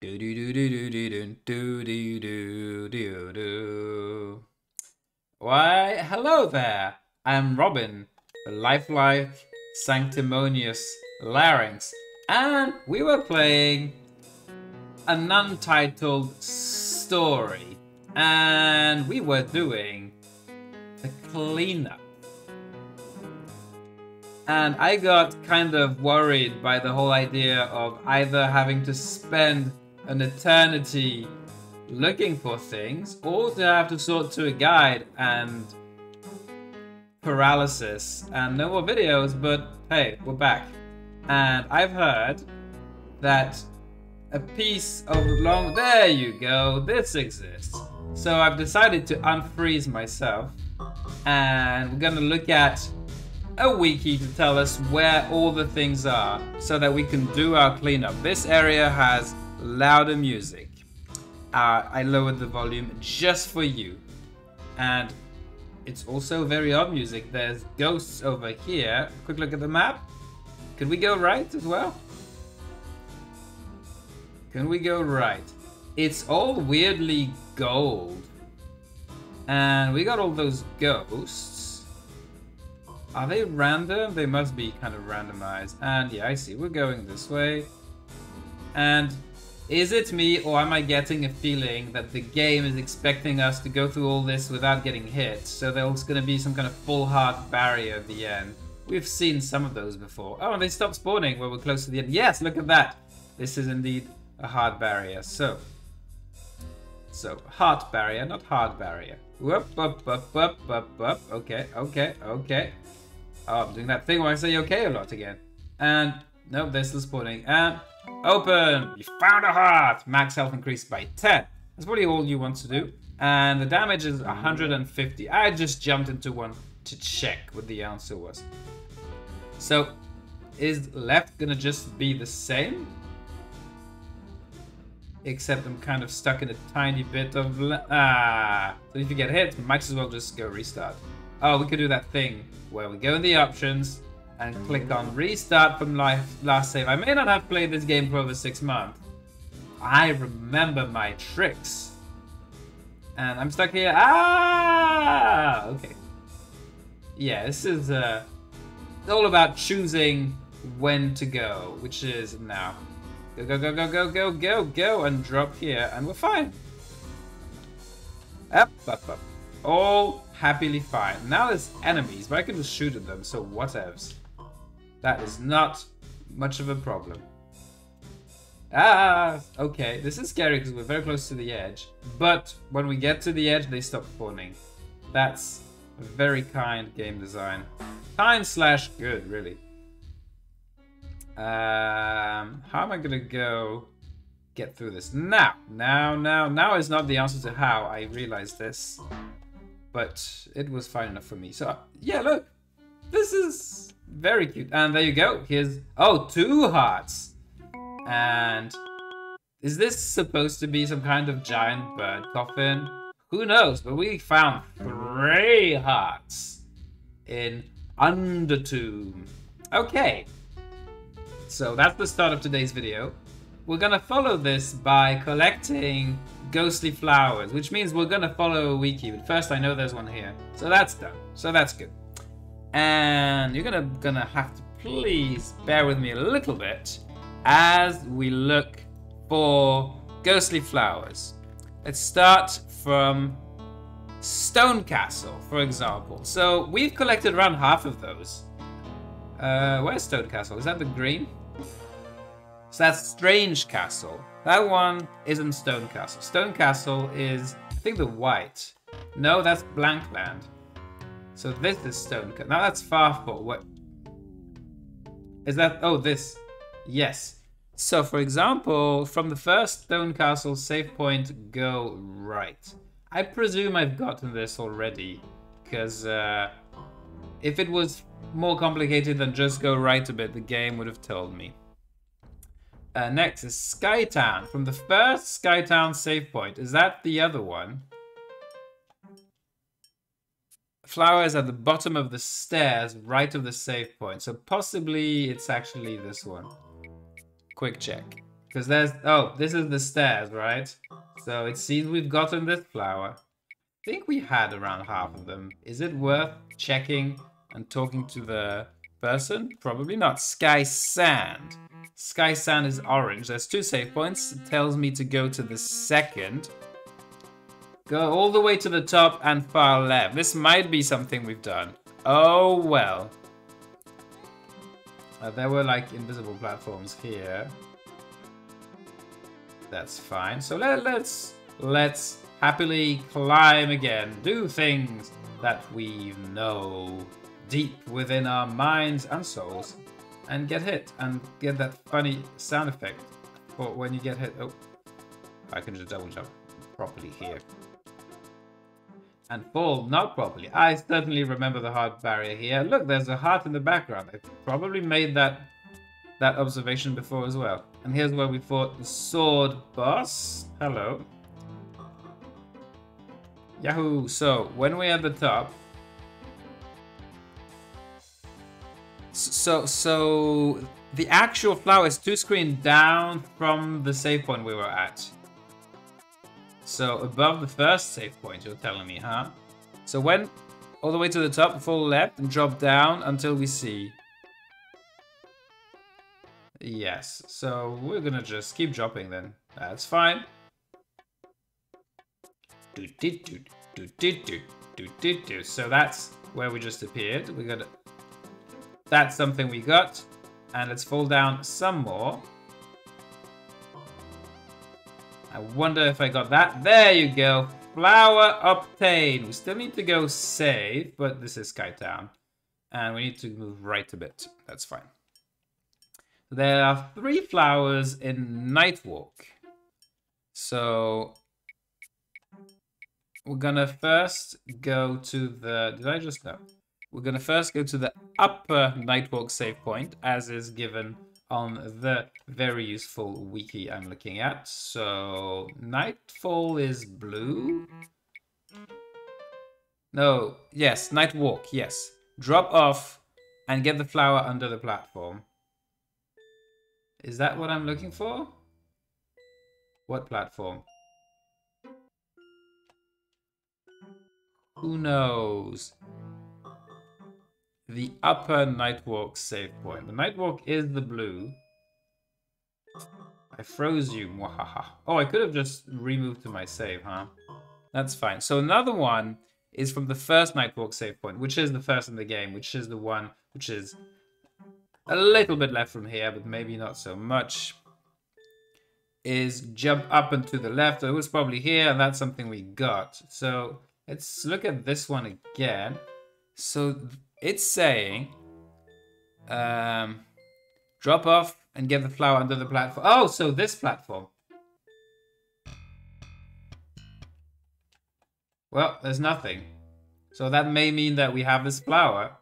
Do do do do do do do do do do do. Why, hello there. I'm Robin, the lifelike, sanctimonious larynx, and we were playing an untitled story, and we were doing the cleanup. And I got kind of worried by the whole idea of either having to spend an eternity looking for things or to have to sort to a guide and paralysis and no more videos, but hey, we're back. And I've heard that a piece of long. There you go, this exists. So I've decided to unfreeze myself and we're gonna look at a wiki to tell us where all the things are so that we can do our cleanup. This area has louder music. Uh, I lowered the volume just for you. And it's also very odd music. There's ghosts over here. Quick look at the map. Can we go right as well? Can we go right? It's all weirdly gold. And we got all those ghosts. Are they random? They must be kind of randomized. And yeah, I see. We're going this way. And is it me or am I getting a feeling that the game is expecting us to go through all this without getting hit? So there's going to be some kind of full heart barrier at the end. We've seen some of those before. Oh, and they stop spawning when we're close to the end. Yes, look at that. This is indeed a hard barrier. So, so heart barrier, not hard barrier. Whoop, up, up, up, up, up. Okay, okay, okay. Oh, I'm doing that thing where I say okay a lot again. And, nope, they're still spawning. And, open! You found a heart! Max health increased by 10. That's probably all you want to do. And the damage is 150. I just jumped into one to check what the answer was. So, is left gonna just be the same? Except I'm kind of stuck in a tiny bit of... Ah! So if you get hit, might as well just go restart. Oh, we could do that thing where we go in the options and click on restart from life last save. I may not have played this game for over six months. I remember my tricks. And I'm stuck here. Ah! Okay. Yeah, this is uh, all about choosing when to go, which is now. Go, go, go, go, go, go, go, go, and drop here, and we're fine. Up, up, up. All happily fine. Now there's enemies, but I can just shoot at them, so whatevs. That is not much of a problem. Ah, okay. This is scary because we're very close to the edge. But when we get to the edge, they stop spawning. That's a very kind game design. Kind slash good, really. Um, how am I gonna go get through this? Now, now, now, now is not the answer to how. I realized this. But it was fine enough for me. So, yeah, look. This is very cute. And there you go. Here's, oh, two hearts. And is this supposed to be some kind of giant bird coffin? Who knows? But we found three hearts in Undertomb. Okay. So that's the start of today's video. We're gonna follow this by collecting ghostly flowers, which means we're gonna follow a wiki. But first, I know there's one here, so that's done. So that's good. And you're gonna gonna have to please bear with me a little bit as we look for ghostly flowers. Let's start from Stone Castle, for example. So we've collected around half of those. Uh, where's Stone Castle? Is that the green? So that's Strange Castle. That one isn't Stone Castle. Stone Castle is, I think, the white. No, that's Blankland. So this is Stone Castle. Now that's Farfall. What? Is that? Oh, this. Yes. So, for example, from the first Stone Castle save point, go right. I presume I've gotten this already, because uh, if it was more complicated than just go right a bit, the game would have told me. Uh, next is Skytown. From the first Skytown save point, is that the other one? Flowers at the bottom of the stairs, right of the save point. So possibly it's actually this one. Quick check. Because there's... Oh, this is the stairs, right? So it seems we've gotten this flower. I think we had around half of them. Is it worth checking and talking to the person? Probably not. Sky Sand. Sky Sand is orange. There's two save points. It tells me to go to the second. Go all the way to the top and far left. This might be something we've done. Oh, well. Uh, there were like invisible platforms here. That's fine. So let, let's let's happily climb again. Do things that we know deep within our minds and souls and get hit and get that funny sound effect for when you get hit. Oh, I can just double jump properly here and fall not properly. I certainly remember the heart barrier here. Look, there's a heart in the background. I probably made that that observation before as well. And here's where we fought the sword boss. Hello. Yahoo! So, when we're at the top... So, so... The actual flower is two screen down from the save point we were at. So above the first save point, you're telling me, huh? So when all the way to the top, full left, and drop down until we see. Yes, so we're gonna just keep dropping then. That's fine. So that's where we just appeared. We got. That's something we got, and let's fall down some more. I wonder if I got that. There you go. Flower obtained. We still need to go save, but this is Skytown. And we need to move right a bit. That's fine. There are three flowers in Nightwalk. So we're gonna first go to the, did I just know? We're gonna first go to the upper Nightwalk save point as is given on the very useful wiki I'm looking at. So Nightfall is blue. No, yes, Night Walk, yes. Drop off and get the flower under the platform. Is that what I'm looking for? What platform? Who knows? The upper Nightwalk save point. The Nightwalk is the blue. I froze you. Mwahaha. Oh, I could have just removed to my save, huh? That's fine. So another one is from the first Nightwalk save point, which is the first in the game, which is the one which is a little bit left from here, but maybe not so much. Is jump up and to the left. It was probably here, and that's something we got. So let's look at this one again. So it's saying um, drop off and get the flower under the platform. Oh, so this platform. Well, there's nothing. So that may mean that we have this flower.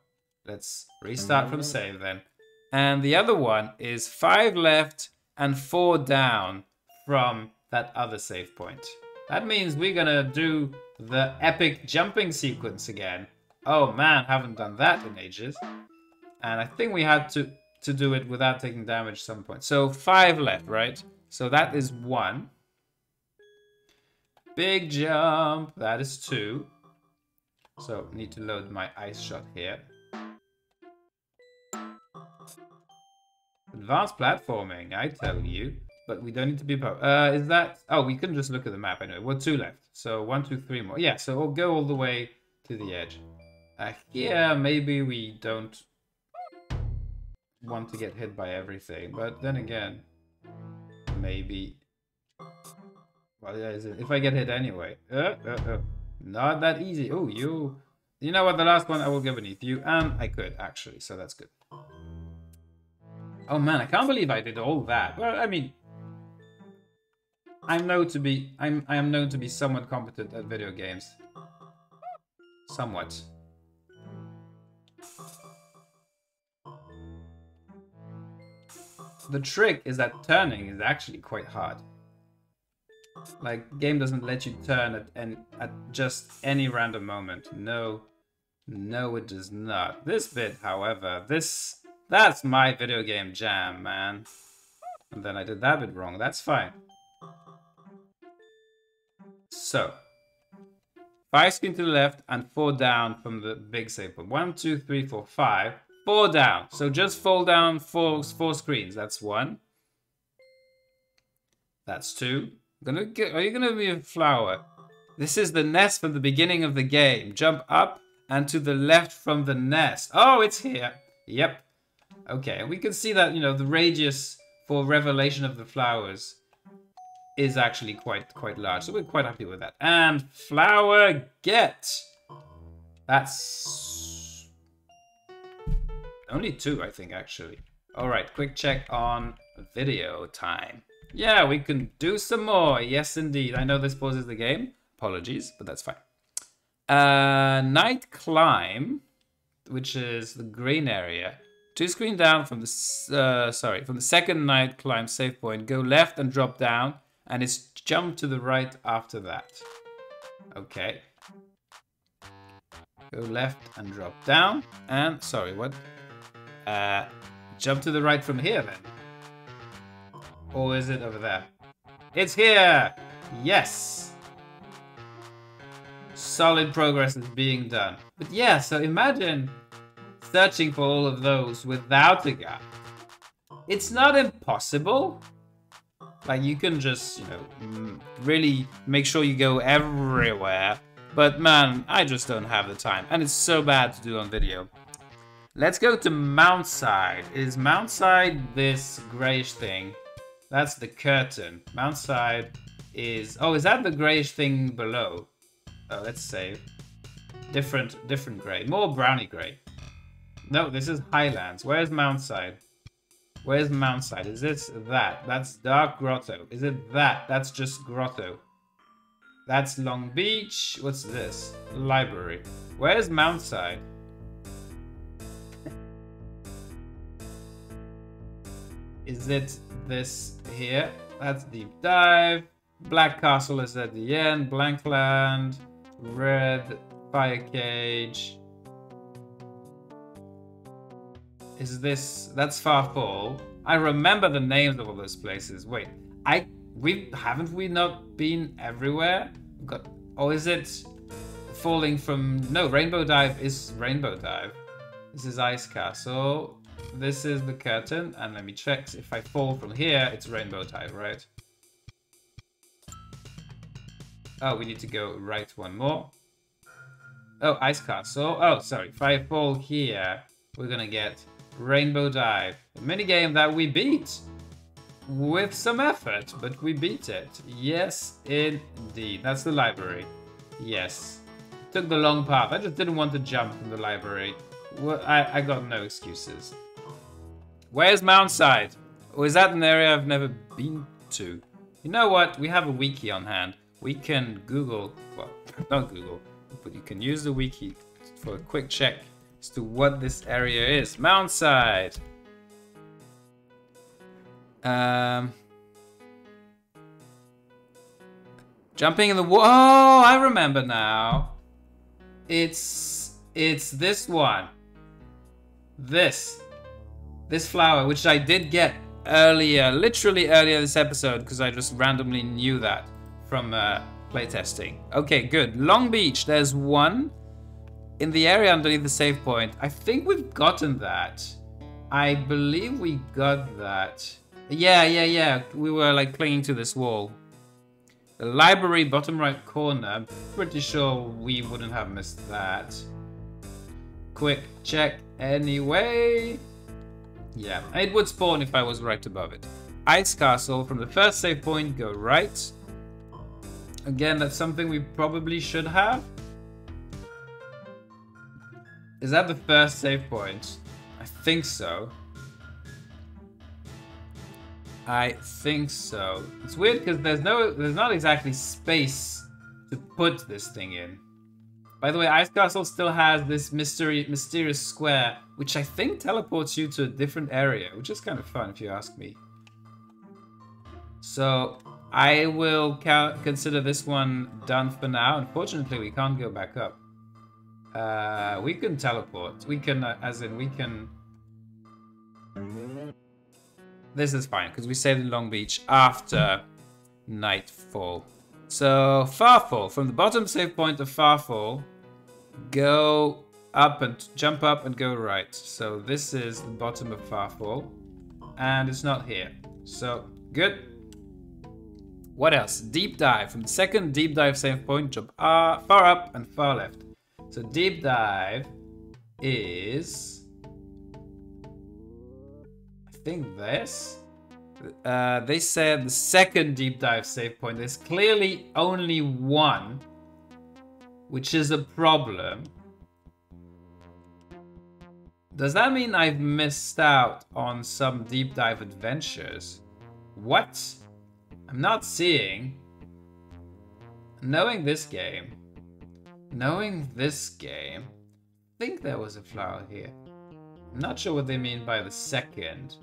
Let's restart from save then. And the other one is five left and four down from that other save point. That means we're gonna do the epic jumping sequence again. Oh man, haven't done that in ages. And I think we had to, to do it without taking damage some point. So five left, right? So that is one. Big jump, that is two. So need to load my ice shot here. Advanced platforming, I tell you. But we don't need to be... Uh, is that... Oh, we can just look at the map anyway. We're two left. So one, two, three more. Yeah, so we'll go all the way to the edge. Uh, yeah, maybe we don't want to get hit by everything, but then again, maybe... Well, yeah, if I get hit anyway. Uh, uh, uh, not that easy. Oh, you... You know what, the last one I will go beneath you, and I could, actually, so that's good. Oh man, I can't believe I did all that. Well, I mean... I'm known to be... I'm, I am known to be somewhat competent at video games. Somewhat. The trick is that turning is actually quite hard. Like, game doesn't let you turn at, and at just any random moment. No, no it does not. This bit, however, this, that's my video game jam, man. And then I did that bit wrong. That's fine. So, five screen to the left and four down from the big point. One, two, three, four, five. Four down. So just fall down four, four screens. That's one. That's two. Gonna get, are you gonna be a flower? This is the nest from the beginning of the game. Jump up and to the left from the nest. Oh, it's here. Yep. Okay, we can see that, you know, the radius for revelation of the flowers is actually quite quite large. So we're quite happy with that. And flower get. That's only two, I think, actually. All right, quick check on video time. Yeah, we can do some more. Yes, indeed. I know this pauses the game. Apologies, but that's fine. Uh, night climb, which is the green area. Two screen down from the uh, sorry from the second night climb save point. Go left and drop down, and it's jump to the right after that. Okay. Go left and drop down, and sorry, what? Uh, jump to the right from here then. Or is it over there? It's here! Yes! Solid progress is being done. But yeah, so imagine searching for all of those without a gap. It's not impossible. Like, you can just, you know, really make sure you go everywhere. But man, I just don't have the time. And it's so bad to do on video. Let's go to Mount Side. Is Mount Side this grayish thing? That's the curtain. Mount Side is... Oh, is that the grayish thing below? Oh, let's save. Different, different gray. More brownie gray. No, this is Highlands. Where's Mountside? Where's Mountside? Is it that? That's Dark Grotto. Is it that? That's just Grotto. That's Long Beach. What's this? Library. Where's Mountside? Is it this here? That's Deep Dive. Black Castle is at the end. Blankland. Red. Fire Cage. Is this... That's Farfall. I remember the names of all those places. Wait, I... We... Haven't we not been everywhere? Got... Or is it falling from... No, Rainbow Dive is Rainbow Dive. This is Ice Castle. This is the curtain. And let me check. If I fall from here, it's Rainbow Dive, right? Oh, we need to go right one more. Oh, Ice Castle. Oh, sorry. If I fall here, we're gonna get Rainbow Dive. A minigame that we beat. With some effort, but we beat it. Yes, indeed. That's the library. Yes. Took the long path. I just didn't want to jump from the library. Well, I, I got no excuses. Where's Mountside? Or is that an area I've never been to? You know what? We have a wiki on hand. We can Google, well, not Google, but you can use the wiki for a quick check as to what this area is. Mountside. Um, jumping in the wall. Oh, I remember now. It's it's this one. This. This flower, which I did get earlier, literally earlier this episode, because I just randomly knew that from uh, playtesting. Okay, good. Long Beach, there's one in the area underneath the save point. I think we've gotten that. I believe we got that. Yeah, yeah, yeah. We were like clinging to this wall. The library, bottom right corner. I'm pretty sure we wouldn't have missed that. Quick check anyway. Yeah, it would spawn if I was right above it. Ice Castle, from the first save point, go right. Again, that's something we probably should have. Is that the first save point? I think so. I think so. It's weird because there's no, there's not exactly space to put this thing in. By the way, Ice Castle still has this mystery, mysterious square, which I think teleports you to a different area, which is kind of fun if you ask me. So I will consider this one done for now. Unfortunately, we can't go back up. Uh, we can teleport. We can, uh, as in, we can... this is fine because we saved in Long Beach after nightfall. So Farfall, from the bottom save point of Farfall, go up and jump up and go right. So this is the bottom of Farfall, and it's not here. So good. What else? Deep dive. From the second deep dive save point, jump uh, far up and far left. So deep dive is I think this. Uh, they said the second deep dive save point. There's clearly only one, which is a problem. Does that mean I've missed out on some deep dive adventures? What? I'm not seeing. Knowing this game, knowing this game, I think there was a flower here. I'm not sure what they mean by the second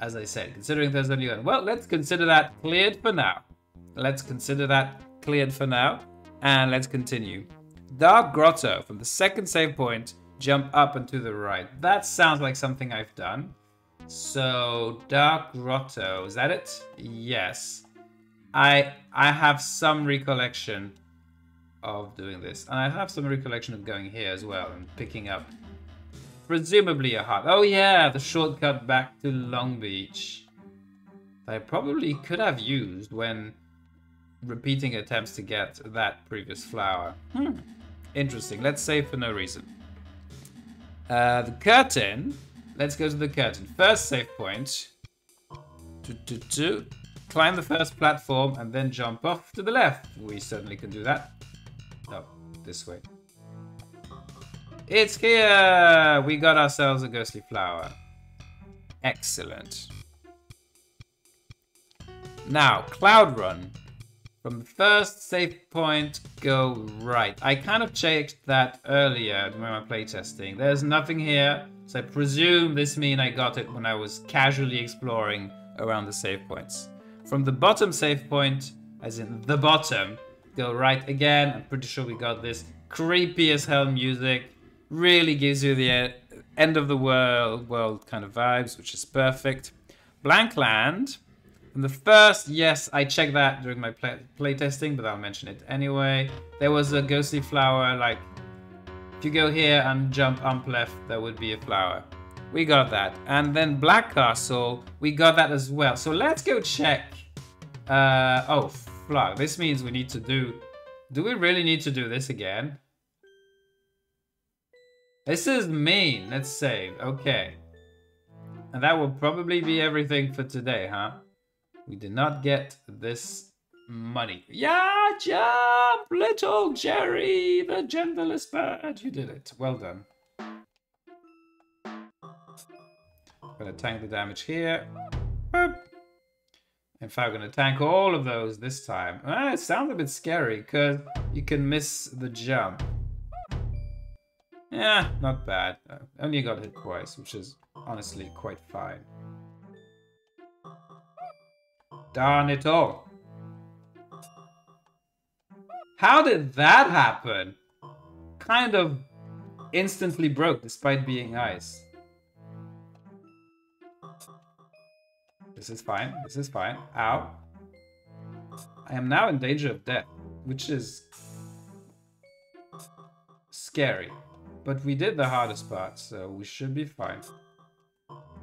as I said, considering there's only one. Well, let's consider that cleared for now. Let's consider that cleared for now. And let's continue. Dark Grotto, from the second save point, jump up and to the right. That sounds like something I've done. So, Dark Grotto, is that it? Yes. I I have some recollection of doing this. And I have some recollection of going here as well and picking up Presumably a hut. Oh yeah, the shortcut back to Long Beach. I probably could have used when repeating attempts to get that previous flower. Hmm. Interesting. Let's save for no reason. Uh, the curtain. Let's go to the curtain. First save point. Do, do, do. Climb the first platform and then jump off to the left. We certainly can do that. No, this way. It's here! We got ourselves a ghostly flower. Excellent. Now, Cloud Run. From the first safe point, go right. I kind of checked that earlier when I my playtesting. There's nothing here, so I presume this mean I got it when I was casually exploring around the save points. From the bottom save point, as in the bottom, go right again. I'm pretty sure we got this creepy as hell music really gives you the uh, end of the world world kind of vibes, which is perfect. Blankland. From the first, yes, I checked that during my play, play testing, but I'll mention it anyway. There was a ghostly flower, like, if you go here and jump up left, there would be a flower. We got that. And then Black Castle, we got that as well. So let's go check. Uh, oh, flower. This means we need to do... Do we really need to do this again? This is mean. Let's save. Okay. And that will probably be everything for today, huh? We did not get this money. Yeah, jump, little Jerry, the gentlest bird. You did it. Well done. Gonna tank the damage here. Boop. In fact, I'm gonna tank all of those this time. Ah, it sounds a bit scary because you can miss the jump. Yeah, not bad. Uh, only got hit twice, which is honestly quite fine. Darn it all. How did that happen? Kind of instantly broke despite being ice. This is fine. This is fine. Ow. I am now in danger of death, which is scary. But we did the hardest part, so we should be fine.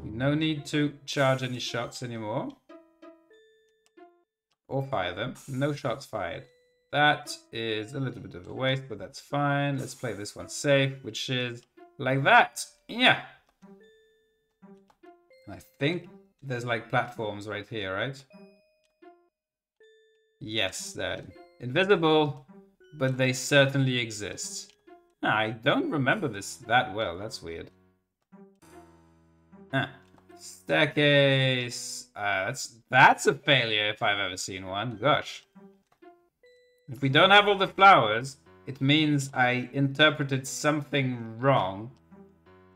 No need to charge any shots anymore. Or fire them. No shots fired. That is a little bit of a waste, but that's fine. Let's play this one safe, which is like that. Yeah. I think there's like platforms right here, right? Yes, they're invisible, but they certainly exist. I don't remember this that well. That's weird. Ah, staircase. Uh, that's that's a failure if I've ever seen one. Gosh. If we don't have all the flowers, it means I interpreted something wrong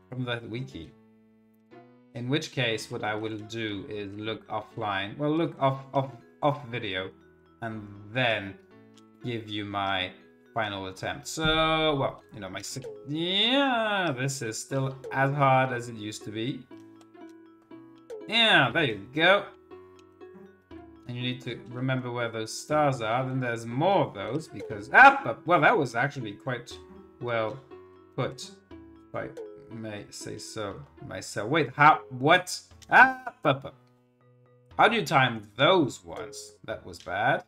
from the wiki. In which case, what I will do is look offline. Well, look off off off video, and then give you my final attempt. So, well, you know, my... Yeah, this is still as hard as it used to be. Yeah, there you go. And you need to remember where those stars are. Then there's more of those because... Ah, well, that was actually quite well put, I may say so myself. Wait, how... What? Ah, up, How do you time those ones? That was bad.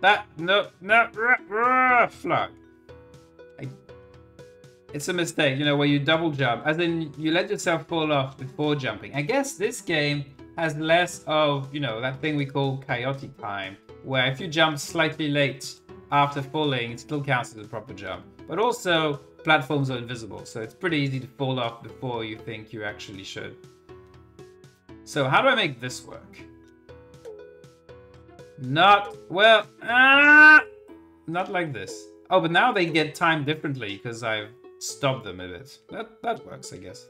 That... No, no, rah, flag. It's a mistake, you know, where you double jump. As in, you let yourself fall off before jumping. I guess this game has less of, you know, that thing we call coyote time, where if you jump slightly late after falling, it still counts as a proper jump. But also, platforms are invisible, so it's pretty easy to fall off before you think you actually should. So how do I make this work? Not, well, ah, not like this. Oh, but now they get timed differently because I've stopped them a bit. That, that works, I guess.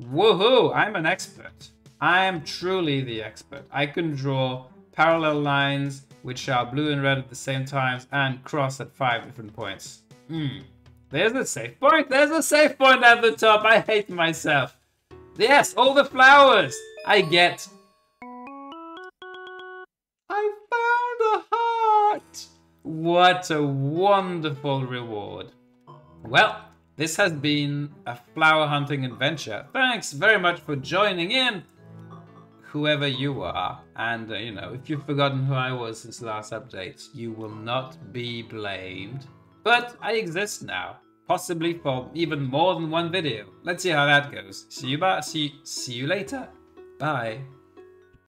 Woohoo! I'm an expert. I am truly the expert. I can draw parallel lines which are blue and red at the same times and cross at five different points. Hmm. There's a safe point. There's a safe point at the top. I hate myself. Yes, all the flowers. I get. I found a heart. What a wonderful reward. Well, this has been a flower hunting adventure. Thanks very much for joining in, whoever you are. And, uh, you know, if you've forgotten who I was since last update, you will not be blamed. But I exist now, possibly for even more than one video. Let's see how that goes. See you, ba see, see you later. Bye.